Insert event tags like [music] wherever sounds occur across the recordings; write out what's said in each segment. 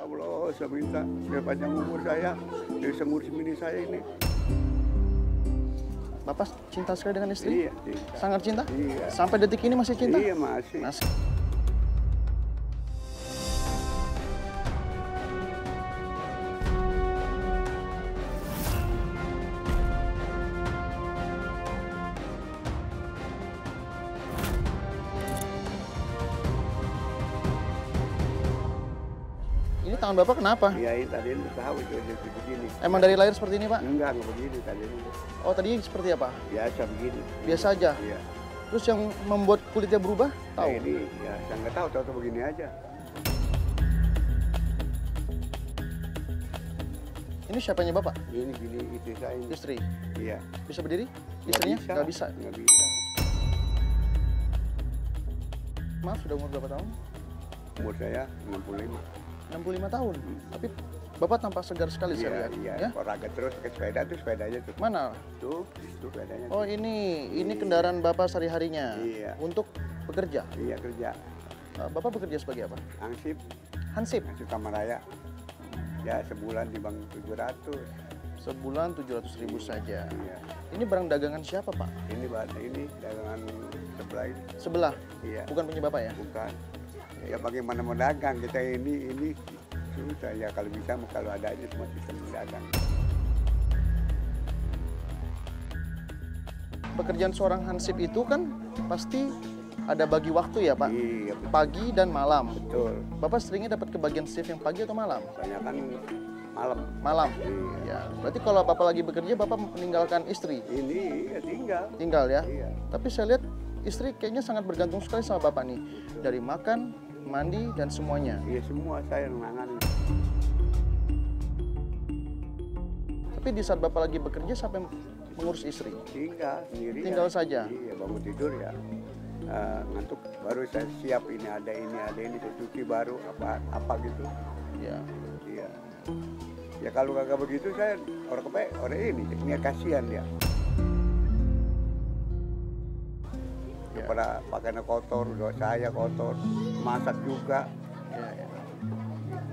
Allah, saya minta biar panjang umur saya, bisa ngurusin ini saya ini. Bapak cinta sekali dengan istri? Iya, cinta. Sangat cinta? Iya. Sampai detik ini masih cinta? Iya masih. Masih. Bapak kenapa? Iya, ini tadi ini tahu itu jadi begini. Emang dari lahir seperti ini, Pak? Enggak, enggak begini tadi ini. Oh, tadi seperti apa? Biasa begini. Biasa aja. Iya. Terus yang membuat kulitnya berubah? Tahu? Nah, ini ya saya nggak tahu, tahu begini aja. Ini siapanya Bapak? Ini gini istri saya ini. Istri. Iya. Bisa berdiri? Istrinya? Nggak bisa. Nggak bisa. Maaf, sudah umur berapa tahun? Umur saya 65. 65 tahun. Tapi Bapak tampak segar sekali saya Iya, lihat. iya. Ya? Olahraga terus ke sepeda tuh sepedanya tuh. Mana? Tuh, itu sepedanya. Oh ini, ini kendaraan Bapak sehari-harinya Iya. untuk bekerja. Iya kerja. Eh, Bapak bekerja sebagai apa? Angsip, Hansip. angsip Kamaraya. Ya sebulan di bang 700. Sebulan 700 ribu saja. Iya. Ini barang dagangan siapa Pak? Ini bahan ini dagangan sebelah ini. Sebelah. Iya. Bukan punya Bapak ya? Bukan. Ya bagaimana mau dagang kita ini ini susah ya kalau bisa kalau ada aja semua sistem dagang. Pekerjaan seorang Hansip itu kan pasti ada bagi waktu ya Pak? Iya betul. Pagi dan malam. betul. Bapak seringnya dapat kebagian shift yang pagi atau malam? Banyak kan malam. Malam. Iya. Ya, berarti kalau Bapak lagi bekerja, Bapak meninggalkan istri. Ini ya tinggal. Tinggal ya. Iya. Tapi saya lihat istri kayaknya sangat bergantung sekali sama Bapak nih. Dari makan, mandi, dan semuanya. Iya semua saya yang nangani. Tapi di saat Bapak lagi bekerja, siapa yang mengurus istri? Tinggal sendiri. Tinggal saja? Iya bangun tidur ya. Eh, ngantuk baru saya siap ini ada ini ada ini saya cuci baru apa apa gitu. Ya. Iya. Ya kalau kagak begitu saya orang kepe orang ini ini kasihan dia. Ya. Pada pakainya kotor, udah saya kotor, masak juga ya, ya.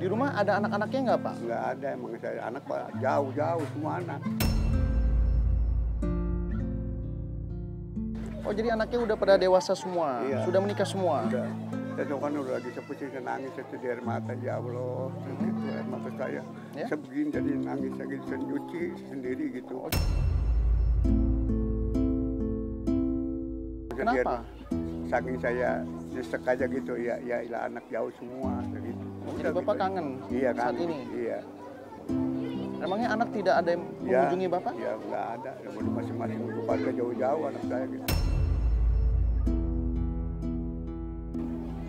Di rumah ada anak-anaknya nggak Pak? nggak ada emang saya anak Pak, jauh-jauh semua anak. Oh jadi anaknya udah pada dewasa semua, Iya. sudah menikah semua. Udah, saya kan udah lagi sepuci saya nangis saya sedih air mata ya Allah, itu air mata saya. Ya? Saya begini jadi nangis gitu, saya nyuci sendiri gitu. Kenapa? Saking saya nyesek aja gitu ya, ya ilah anak jauh semua gitu. Jadi Bapak kangen Iya saat kangen. ini? Iya. Emangnya anak tidak ada yang Ya, mengunjungi Bapak? Ya nggak ada, ya, masing-masing keluarga jauh-jauh anak saya gitu.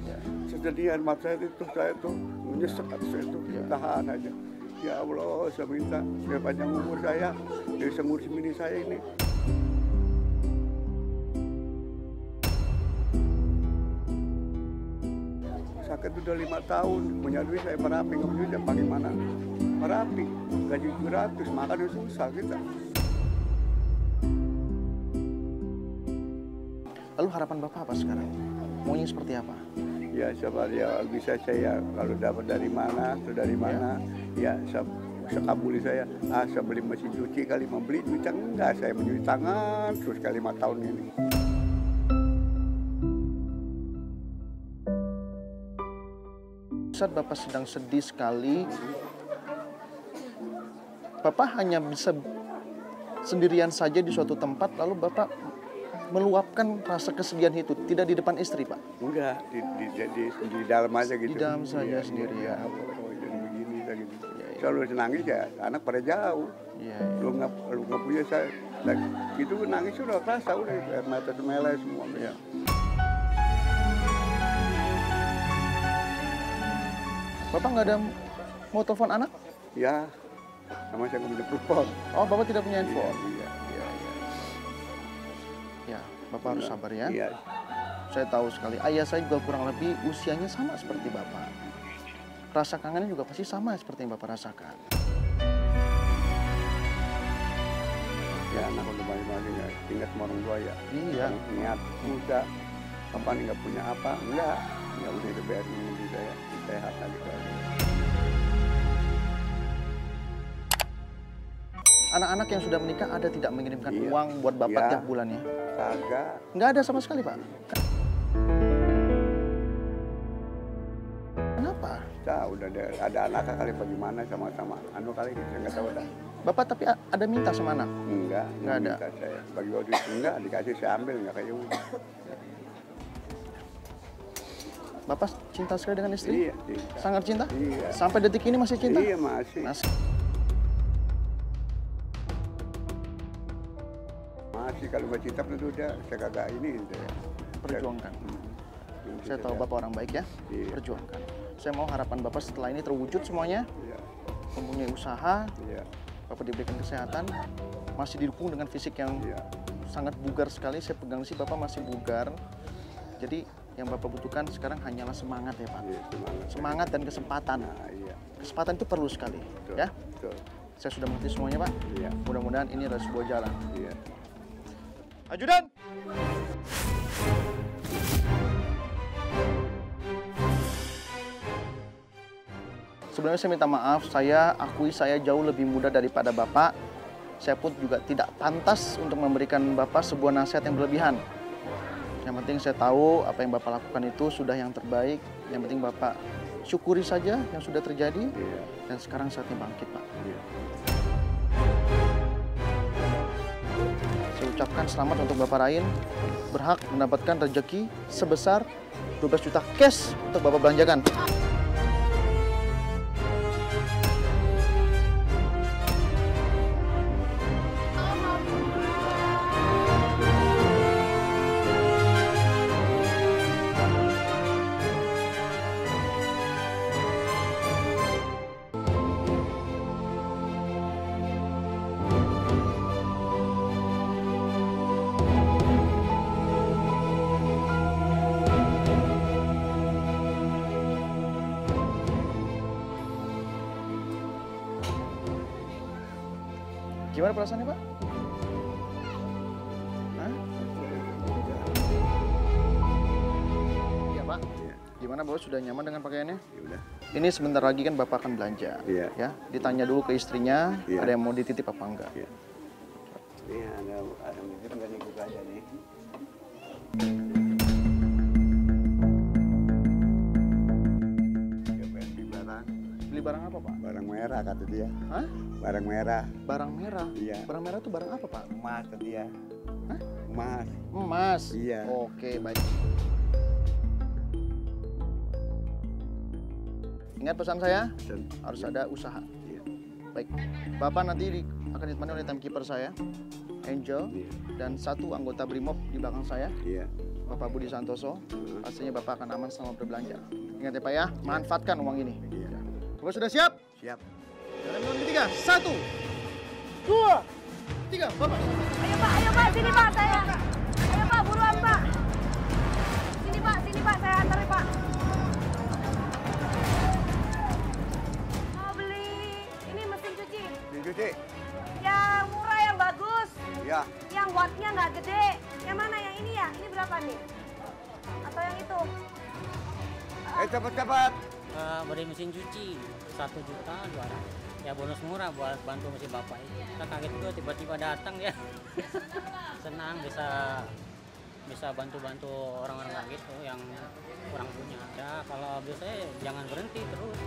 Ya. Kesedihan mata saya itu saya tuh menyesek hati saya tuh Ya. tahan aja. Ya Allah, saya minta biar panjang umur saya, bisa ngurusin ini saya ini. Sakit udah lima tahun, punya duit saya merapi, nggak punya duit, bagaimana? Merapi, gaji 700, makan susah kita. Lalu harapan Bapak apa sekarang? Maunya seperti apa? Ya siapa ya bisa saya kalau dapat dari mana atau dari mana? Ya, saya sekabuli saya. Ah saya beli mesin cuci kali membeli duit enggak saya mencuci tangan terus kali lima tahun ini Saat Bapak sedang sedih sekali, Bapak hanya bisa sendirian saja di suatu tempat, lalu Bapak meluapkan rasa kesedihan itu, tidak di depan istri, Pak. enggak di, di, di, di, dalam aja gitu Di dalam saja Iya, sendiri, ya. apa, oh, jadi begini gitu Iya, iya. selalu nangis ya anak pada jauh Iya, lu nggak lu nggak punya saya itu nangis udah kerasa udah air mata semelai semua iya. Bapak nggak ada mau telepon anak? ya sama saya nggak punya telepon Oh, Bapak tidak punya iya, handphone? iya. Iya, iya. Ya, Bapak harus sabar ya. iya Saya tahu sekali, ayah saya juga kurang lebih usianya sama seperti Bapak. Rasa kangennya juga pasti sama seperti yang Bapak rasakan. ya anak udah balik-balik ya ingat sama orang tua ya Iya. niat muda apa nih nggak punya apa enggak ya udah itu biarin saya sehat Anak-anak yang sudah menikah ada tidak mengirimkan iya. uang buat bapak iya. tiap bulannya? Agak. Nggak ada sama sekali, Pak? Kenapa? Nah, udah ada, ada anak kali bagaimana sama-sama. Anu kali ini saya nggak tahu dah. Bapak tapi ada minta sama anak? Enggak, enggak ada. Minta saya. Bagi waktu itu enggak, dikasih saya ambil, enggak kayak udah. Bapak cinta sekali dengan istri? Iya, cinta. Sangat cinta? Iya. Sampai detik ini masih cinta? Iya masih. Masih. Masih kalau nggak cinta itu udah saya kagak ini saya. Perjuangkan. Hmm. Saya tahu Bapak orang baik ya. Iya. Perjuangkan. Saya mau harapan Bapak setelah ini terwujud semuanya, Iya, mempunyai usaha, iya, Bapak diberikan kesehatan, masih didukung dengan fisik yang iya. sangat bugar sekali. Saya pegang sih Bapak masih bugar. Jadi yang Bapak butuhkan sekarang hanyalah semangat ya Pak. Iya, semangat. Semangat dan kesempatan. Nah, iya. Kesempatan itu perlu sekali, Betul. ya. Betul. Saya sudah mengerti semuanya Pak. Iya, Mudah-mudahan ini adalah sebuah jalan. iya. Ajudan. Sebenarnya saya minta maaf, saya akui saya jauh lebih muda daripada Bapak. Saya pun juga tidak pantas untuk memberikan Bapak sebuah nasihat yang berlebihan. Yang penting saya tahu apa yang Bapak lakukan itu sudah yang terbaik. Yang penting Bapak syukuri saja yang sudah terjadi. Iya, Dan sekarang saatnya bangkit, Pak. iya. Saya ucapkan selamat untuk Bapak Rain berhak mendapatkan rezeki sebesar 12 juta cash untuk Bapak belanjakan. Gimana perasaannya, Pak? Hah? Iya, Pak. Iya. Gimana, Bapak sudah nyaman dengan pakaiannya? Ya udah. Ini sebentar lagi kan Bapak akan belanja. Iya. Ya, ditanya dulu ke istrinya, Iya. ada yang mau dititip apa enggak. Iya. Ini ada ada mungkin nggak nih buka aja nih. Merah kata dia. Hah? Barang merah, Barang merah. Iya. Barang merah itu barang apa, Pak? emas kata dia. Hah? Emas. Emas. Iya. Oke, baik. Ingat pesan saya, Pesen. harus ada usaha. Iya. Baik. Bapak nanti di- akan ditemani oleh timekeeper saya, Angel, Iya. dan satu anggota Brimob di belakang saya, Iya. Bapak Budi Santoso. Heeh. Pastinya Bapak akan aman selama berbelanja. Ingat ya Pak ya, manfaatkan uang ini. Iya. Bapak sudah siap? Siap. Dalam ketiga, satu, dua, tiga, Bapak. Ayo Pak, ayo Pak, sini Pak saya. Ayo Pak, buruan Pak. Sini Pak, sini Pak, saya antar Pak. Mau beli ini mesin cuci. Ini cuci. Yang murah, yang bagus. Ya. Yang wattnya nggak gede. Yang mana yang ini ya? Ini berapa nih? Atau yang itu? Eh cepat cepat. Eh, beri mesin cuci satu juta dua ratus ya bonus murah buat bantu mesin bapak ini kita kaget juga tiba-tiba datang ya [laughs] senang bisa bisa bantu-bantu orang-orang kayak gitu yang kurang punya ya kalau biasanya jangan berhenti terus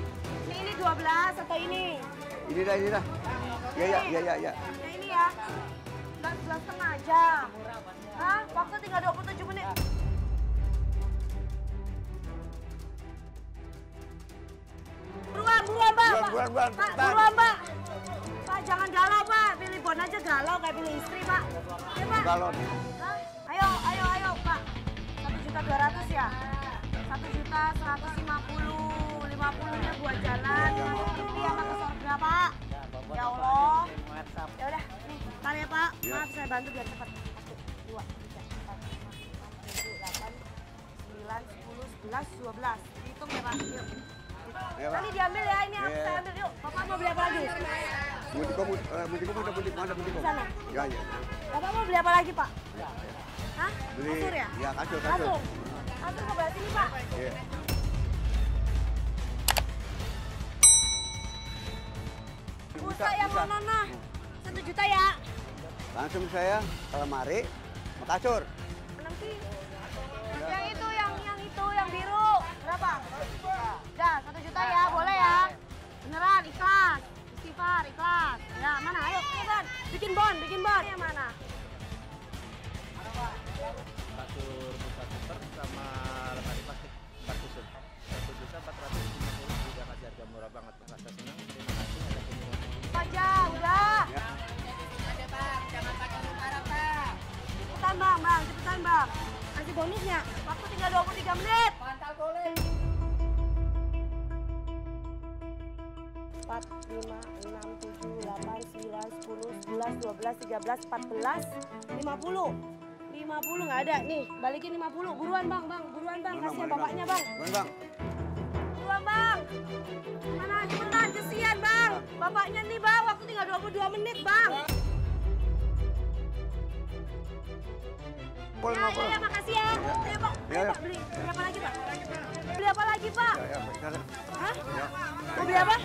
Ini, ini 12 atau ini? Ini dah ini dah. Ya ya ya ya ya. Ini ya? 11 setengah jam. Hah? Buruan, Pak. Buruan, Pak, buruan, Pak. Pak, jangan galau, Pak. Pilih bon aja galau kayak pilih istri, Pak. Ya, Pak. Galon. Hah? Ayo, ayo, ayo, Pak. Satu juta dua ratus ya? Satu juta seratus lima puluh. Lima puluhnya buat jalan. Ini apa ke surga, Pak? Ya Allah. Ya udah, nih, ntar ya Pak. Ya. Maaf saya bantu biar cepat. Satu, dua, tiga, empat, lima, enam, tujuh, delapan, sembilan, sepuluh, sebelas, dua belas. Hitung ya Pak. Yuk. Ya. Nanti diambil ya, ini harus Ya. saya ambil. Yuk, Bapak mau beli apa lagi? Mutiko eh, mutiko udah mutik mana mutiko? Di sana. Ya ya. Bapak mau beli apa lagi Pak? Hah? Beli. Kasur ya? Ya kasur kasur. Kasur. Kasur sini Pak. Iya. Busa yang mana nah? satu juta ya. Langsung saya ke lemari, Ikhlas, ikhlas. Ya, mana? Ayo, bikin Bikin Bon, bikin Bon. Ini mana? Pak. Buka sama lemari plastik susun. Puluh murah banget. Senang. Terima kasih ada udah. Ya. Ada jangan pakai. Cepetan Bang, Bang, cepetan Bang. Kasih bonusnya. Waktu tinggal 23 menit. Mantap boleh. 4, 5, 6, 7, 8, 9, 10, 11, 12, 13, 14, 50 50 nggak ada. Nih, balikin 50. Buruan, Bang, Bang. Buruan, Bang. Kasihan bapaknya, Bang. Buruan, Bang. Buruan, Bang. Mana cepetan, kesian, Bang. Bapaknya nih, Bang. Waktu tinggal 22 menit, Bang. Ya, ya, ya, makasih ya. ya, ya. ya beli, Pak. Beli, Pak. Beli. Beli apa lagi, Pak? Beli apa lagi, Pak? Ya, ya, Hah? Mau beli apa?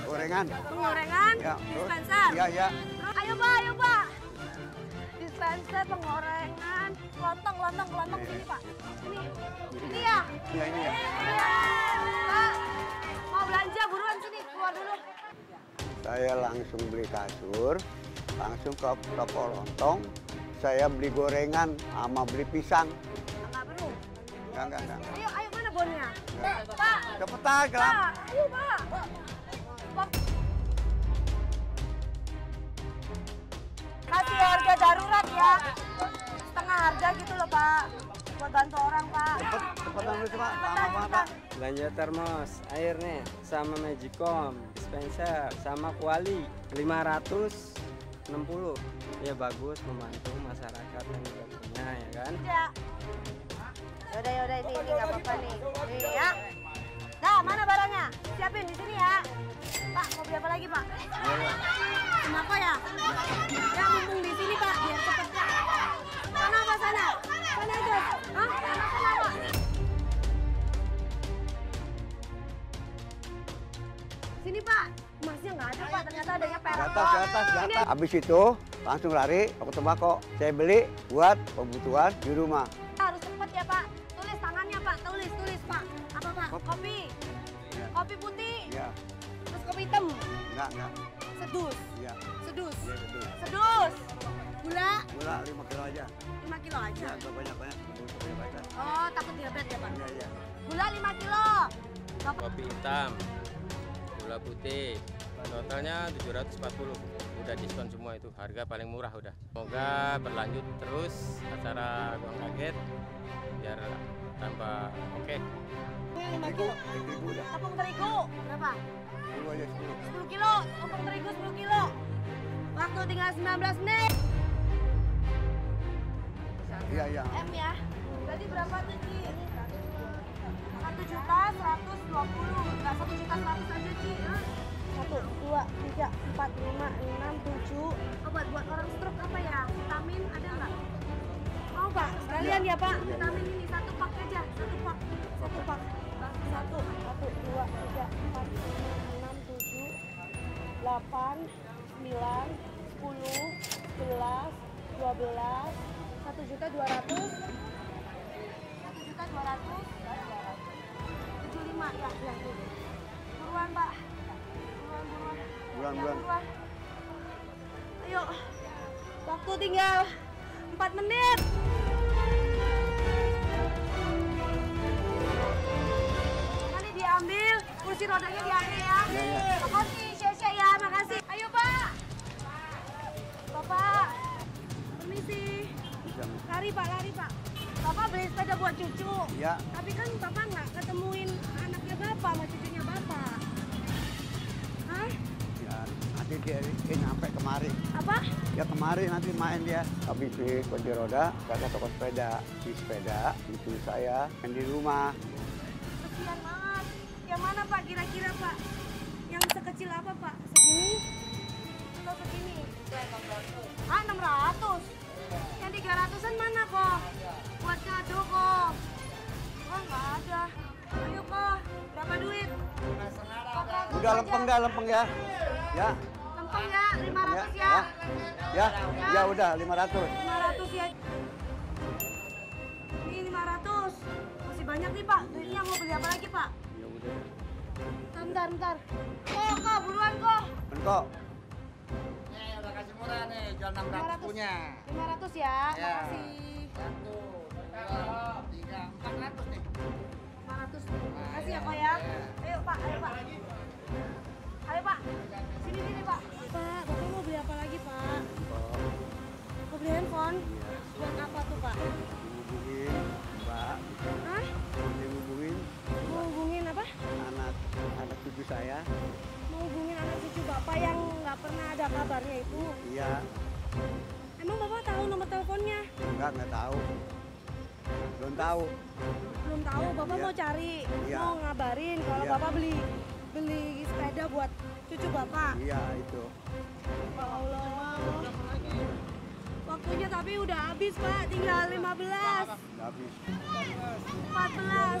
Gorengan. Penggorengan? Ya. Dispenser? Ya, ya. Terus, ayo, Pak, ayo, Pak. Dispenser, penggorengan, lontong, lontong, lontong. Iya. Sini, Pak. Ini. Ini ya? Ya, ini ya. Iya. Pak, mau belanja, buruan sini. Keluar dulu. Saya langsung beli kasur, langsung ke toko lontong. Saya beli gorengan sama beli pisang. Enggak perlu. Enggak, enggak, enggak. Ayo, ayo, mana bonnya? Ya. Pak, Cepetan, kelap. Pak, ayo. Pak. Kasih harga darurat ya. Setengah harga gitu loh, Pak. Buat bantu orang, Pak. Cepet, cepetan dulu, Pak. Lama. Pak. Belanja termos, air nih, sama Magicom, dispenser, sama kuali 560. Ya bagus membantu masyarakat yang tidak punya ya kan. Ya. Yaudah, yaudah, ini, ini nggak apa-apa nih. Nih ya. Dah, mana barangnya? Siapin di sini ya. Pak, mau beli apa lagi, Pak? Kenapa ya? Ya, mumpung di sini, Pak, biar cepet. Sana apa sana? Sana aja. Hah? Sana, sana, Pak. Sini, Pak. Emasnya nggak ada, Pak. Ternyata adanya Di perak. atas, di atas, di atas. Habis itu langsung lari toko tembakau. Saya beli buat kebutuhan di rumah. Kopi. Kopi. Ya. Kopi putih. Ya, Terus kopi hitam. enggak, enggak. Sedus. Ya, Sedus. ya betul. Sedus. Gula Gula 5 kilo aja. 5 kilo aja. Ya, enggak banyak-banyak. Banyak banyak. Oh, takut diabetes ya, Pak? Ya, ya. Gula 5 kilo. Bapak Kopi hitam, gula putih, totalnya 740. Udah diskon semua itu, harga paling murah udah. Semoga berlanjut terus acara Bang Kaget biar tambah oke. ini 5 Terigu, kilo. Tepung terigu berapa? Dulu aja 10. 10 kilo. Tepung terigu 10 kilo. Waktu tinggal 19 menit. Iya, iya. M ya. Tadi berapa tuh, Ci? 1 juta 120. Enggak 1 juta 100 aja, Ci. Hah? 1, 2, 3, 4, 5, 6, 7. Obat buat orang stroke apa ya? Vitamin ada nggak? Mau Pak? Sekalian ya Pak? Vitamin ini satu pak aja. Satu pak. Satu pak. Satu. Satu, dua, tiga, empat, lima, enam, tujuh, delapan, sembilan, sepuluh, sebelas, dua belas, satu juta dua ratus, satu juta dua ratus, tujuh lima ya, ya. Buruan Pak. Buruan, buruan. Buruan, Ya, buruan. buruan. Ayo. Waktu tinggal 4 menit. Kursi rodanya diambil ya. Ya, ya. Makasih, Syesya ya, makasih. Ayo Pak. Bapak, permisi. Lari Pak, lari Pak. Bapak beli sepeda buat cucu. Ya. Tapi kan Bapak nggak ketemuin anaknya Bapak sama cucunya Bapak. Hah? Ya, nanti dia, dia nyampe kemari. Apa? Ya kemari nanti main dia. Habis di kunci roda, ke toko sepeda. Di sepeda, itu saya main di rumah. Kira-kira Pak? Yang sekecil apa Pak? Segini? Atau segini? Ah 600? Yang 300an mana kok? Buat kado kok. Wah nggak ada. Ayo kok, berapa duit? Kok Udah lempeng dah, lempeng ya. Ya, Om ya, 500 Ya, ya. ya, ya udah 500. 500 ya. Ini 500. Masih banyak nih Pak. Duitnya mau beli apa lagi? Ya. Bentar, bentar. Kok, kok, buruan kok. Mentok. Nih, udah kasih murah nih, jual 600 punya. 500 ya, Ya. makasih. Satu, dua, tiga, empat ratus nih. 500. Makasih ya kok ya. Ayo Pak, ayo Pak. Ayo Pak. Sini sini Pak. Pak, Bapak mau beli apa lagi Pak? Mau beli handphone? Buat apa tuh Pak? Hubungin Mbak, Hah? hubungin Mau hubungin apa? anak anak cucu saya. Mau hubungin anak cucu Bapak yang nggak pernah ada kabarnya itu. Iya, Emang Bapak tahu nomor teleponnya? enggak enggak tahu. Belum tahu. Belum tahu, Bapak Iya. mau cari, Iya. mau ngabarin kalau Iya. Bapak beli beli sepeda buat cucu Bapak. Iya itu. Ya Allah. Waktunya tapi udah habis, Pak. Tinggal 15, Udah habis. 14,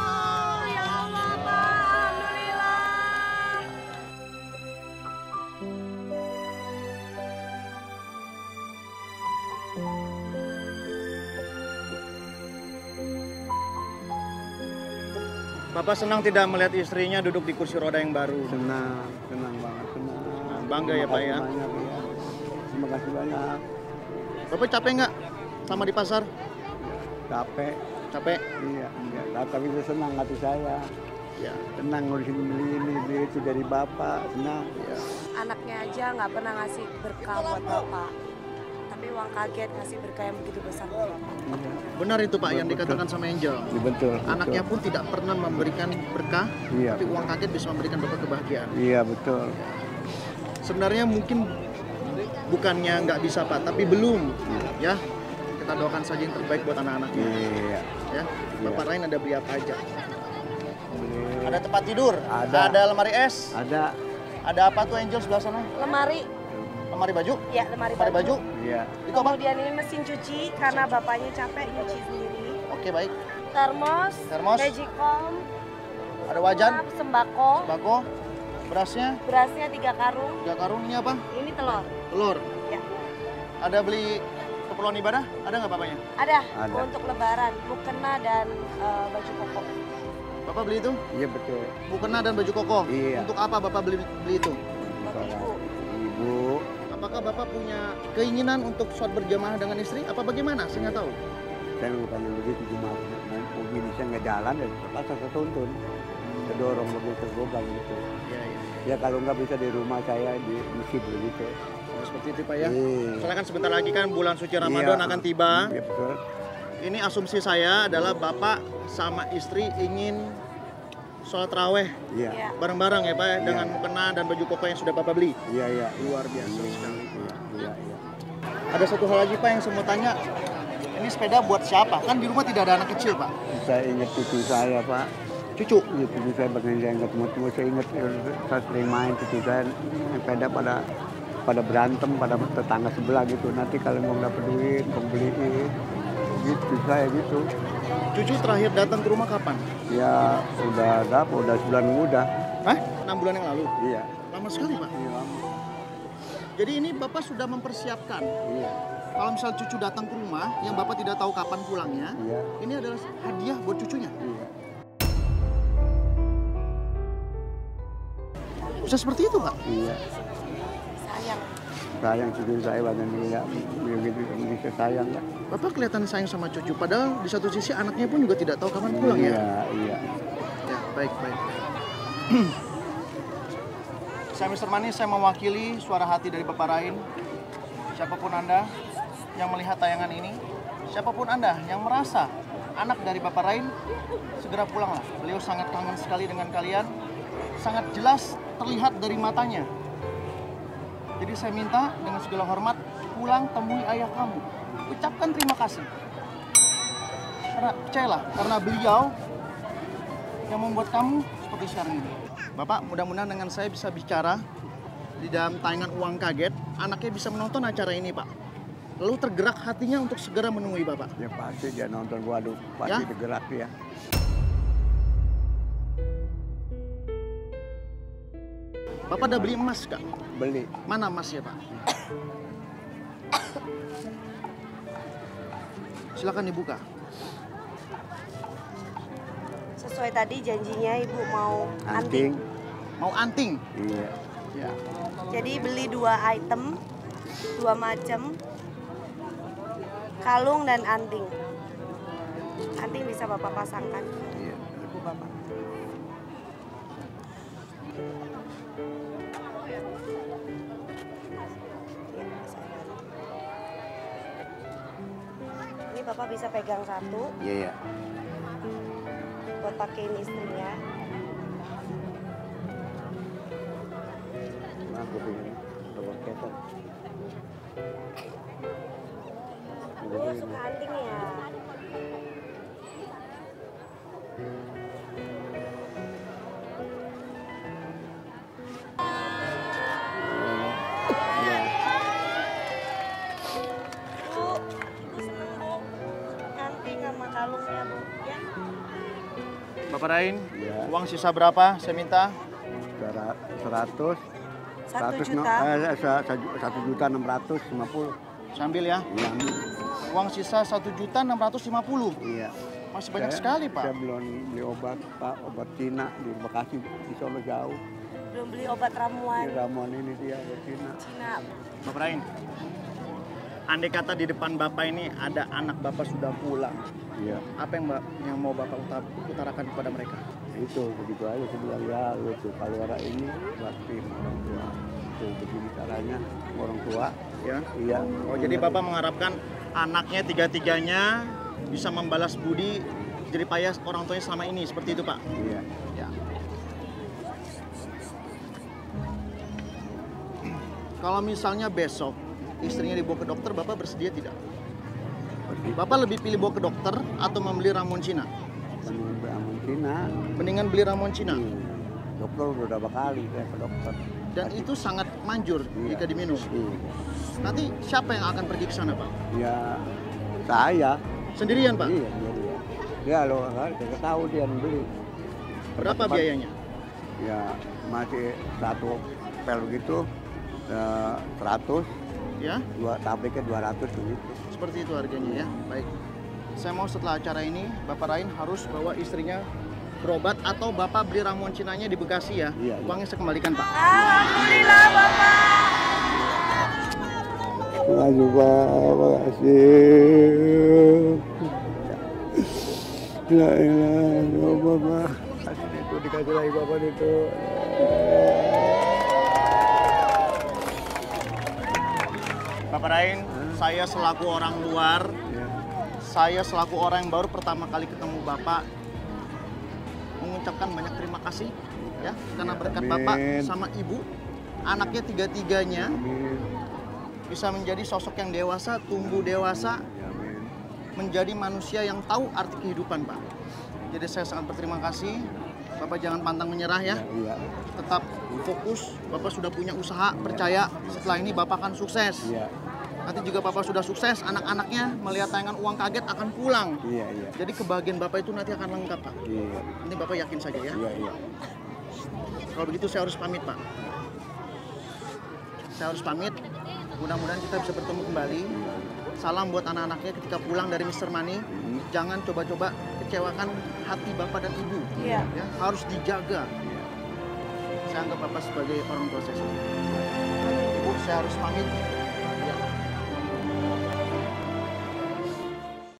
Bapak senang tidak melihat istrinya duduk di kursi roda yang baru. Senang, senang banget, senang. Bangga ya, Terima Pak, kasih ya? Banyak, ya. Terima kasih banyak. Bapak capek nggak sama di pasar? Capek. Capek? Iya, iya. Nah, Tapi itu senang hati saya. Ya. Tenang ngurusin beli ini, beli itu dari bapak, senang. Ya. Anaknya aja nggak pernah ngasih berkah buat Bapak. Tapi uang kaget ngasih berkah yang begitu besar. Iya. Benar itu Pak yang dikatakan sama Angel. Iya, betul. Anaknya betul. pun tidak pernah memberikan berkah, Iya. tapi uang kaget bisa memberikan Bapak kebahagiaan. Iya betul. Sebenarnya mungkin bukannya nggak bisa Pak, tapi belum. Ya, kita doakan saja yang terbaik buat anak-anaknya. Iya. Ya, Bapak Rain ada beli apa aja? Beli. Ada tempat tidur, Ada. ada lemari es, Ada. ada apa tuh Angel sebelah sana? Lemari, Lemari baju? ya lemari Lemari baju? Iya. Itu apa? Kemudian ini mesin cuci karena bapaknya capek nyuci sendiri. Oke baik. Termos, Termos. magicom, Ada wajan, cup, sembako, sembako, berasnya, berasnya tiga karung, tiga karung ini apa? ini telur. Telur. Ya. Ada beli keperluan ibadah? Ada nggak bapaknya? Ada, Ada. untuk lebaran, mukena dan eh, baju koko. Bapak beli itu? Iya betul. Mukena dan baju koko. Iya. Untuk apa bapak beli beli itu? Bapak punya keinginan untuk sholat berjamaah dengan istri? Apa bagaimana? Saya nggak tahu. Saya bukan yang begitu cuma mau begini saya nggak jalan ya terpaksa saya tuntun. Saya dorong begitu, gobang gitu. Iya, iya. Ya kalau nggak bisa di rumah saya di masjid begitu. Oh, seperti itu Pak ya. Iya. Soalnya kan sebentar lagi kan bulan suci Ramadan Iya. akan tiba. Iya betul. Ini asumsi saya adalah bapak sama istri ingin sholat raweh Iya. Ya. bareng-bareng ya Pak ya, Iya. dengan mukena dan baju koko yang sudah bapak beli. Iya iya. Luar biasa sekali. Iya iya. Ada satu hal lagi Pak yang saya mau tanya. Ini sepeda buat siapa? Kan di rumah tidak ada anak kecil Pak. Saya ingat cucu saya pak. Cucu. Iya cucu saya bagian saya ingat temu saya ingat saya sering main cucu saya sepeda pada pada berantem pada tetangga sebelah gitu nanti kalau mau dapat duit mau beliin gitu saya gitu Cucu terakhir datang ke rumah kapan? ya udah dapat udah sebulan muda Hah? 6 bulan yang lalu. iya Lama sekali Pak. iya lama. Jadi ini Bapak sudah mempersiapkan iya kalau misal cucu datang ke rumah yang Bapak tidak tahu kapan pulangnya, iya ini adalah hadiah buat cucunya. iya Bisa seperti itu Pak? iya Sayang. sayang cucu saya bagian dia begitu bisa sayang ya Bapak kelihatan sayang sama cucu, padahal di satu sisi anaknya pun juga tidak tahu kapan pulang ya. iya iya Ya, baik, baik. [clears throat] saya Mr. Manis, saya mewakili suara hati dari Bapak Rain. Siapa pun Anda yang melihat tayangan ini, siapa pun Anda yang merasa anak dari Bapak Rain, segera pulanglah. Beliau sangat kangen sekali dengan kalian, sangat jelas terlihat dari matanya. Jadi saya minta dengan segala hormat, pulang temui ayah kamu. Ucapkan terima kasih. Karena percayalah, karena beliau yang membuat kamu seperti sekarang ini. Bapak, mudah-mudahan dengan saya bisa bicara di dalam tayangan uang kaget, anaknya bisa menonton acara ini, Pak. lalu tergerak hatinya untuk segera menemui Bapak. Ya pasti dia nonton waduh, pasti Ya? tergerak ya. Bapak udah beli emas, Kak? Beli. Mana emasnya, Pak? [coughs] Silakan dibuka. Sesuai tadi janjinya ibu mau Anting. anting. Mau anting? Iya. Ya. Jadi beli dua item, dua macam, kalung dan anting. Anting bisa bapak pasangkan. Iya. Ibu bapak. Iya, bantu. Ini bapak bisa pegang satu Iya ya. buat pakein istrinya. Nah, aku pengen robot ketek. Oh suka anting ya. Bapak Rain, Ya. uang sisa berapa? Saya minta. Sera- Seratus. Satu Seratus no- juta. eh, sa- Satu juta enam ratus lima puluh. Sambil ya. Iya. Uang sisa satu juta enam ratus lima puluh. Iya. Masih banyak Saya- sekali, Pak. Saya belum beli obat, Pak. Obat Cina di Bekasi, di Solo jauh. Belum beli obat ramuan Ini ramuan ini dia obat Cina. Cina. Bapak Rain, andai kata di depan Bapak ini ada anak Bapak sudah pulang, Iya. apa yang, Mbak- yang mau Bapak uta- utarakan kepada mereka? Itu begitu aja bilang ya itu kalau orang ini bakti orang tua. Itu begini caranya orang tua. Ya. Iya. Oh, jadi Bapak mengharapkan anaknya tiga-tiganya bisa membalas budi jerih payah orang tuanya selama ini, seperti itu Pak? Iya. Ya. Kalau misalnya besok istrinya dibawa ke dokter, Bapak bersedia tidak? Bapak lebih pilih bawa ke dokter atau membeli ramuan Cina? dengan ramuan Cina. Mendingan beli ramuan Cina. Iya. Dokter udah berapa kali saya ke dokter. Dan itu sangat manjur Iya. jika diminum. Iya. Nanti siapa yang akan pergi ke sana, Pak? Ya saya. Sendirian, Pak? Iya, iya, iya. Dia lo kan saya tahu dia yang beli. Berapa Tempat-tempat- biayanya? Ya masih satu pel begitu eh, 100, Ya, dua tabletnya 200 begitu. seperti itu harganya ya. Baik. Saya mau setelah acara ini, Bapak Rain harus bawa istrinya berobat atau Bapak beli ramuan Cinanya di Bekasi ya. Iya, iya. Uangnya saya kembalikan, Pak. Alhamdulillah bapak. Makasih Pak, makasih. La ilaha illallah. Kasih itu dikasih lagi Bapak itu. Rain, saya selaku orang luar, Ya. saya selaku orang yang baru pertama kali ketemu Bapak mengucapkan banyak terima kasih ya karena berkat Amin. Bapak sama Ibu anaknya tiga-tiganya bisa menjadi sosok yang dewasa, tumbuh dewasa, Amin. menjadi manusia yang tahu arti kehidupan, Pak. Jadi saya sangat berterima kasih. Bapak jangan pantang menyerah ya. Iya. Tetap fokus. Bapak sudah punya usaha, percaya setelah ini Bapak akan sukses. Iya. Nanti juga Bapak sudah sukses, anak-anaknya melihat tayangan uang kaget akan pulang. Iya, iya. Jadi kebahagiaan Bapak itu nanti akan lengkap, Pak. Iya. Ini Bapak yakin saja ya. Iya, iya. Kalau begitu saya harus pamit, Pak. Saya harus pamit. Mudah-mudahan kita bisa bertemu kembali. Salam buat anak-anaknya ketika pulang dari Mr. Money. Hmm. Jangan coba-coba kecewakan hati Bapak dan Ibu. Iya. Ya, harus dijaga. Saya anggap Bapak sebagai orang tua saya sendiri. Ibu, saya harus pamit.